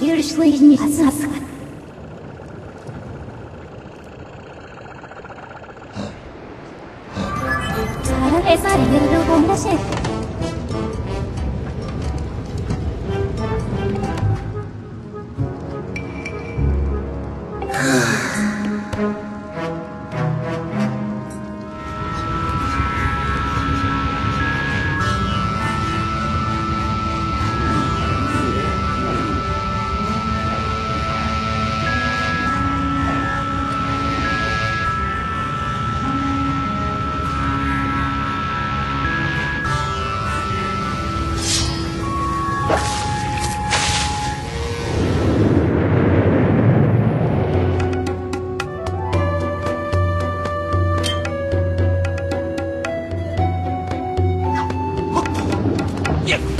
よろいします。エサレルロボン电。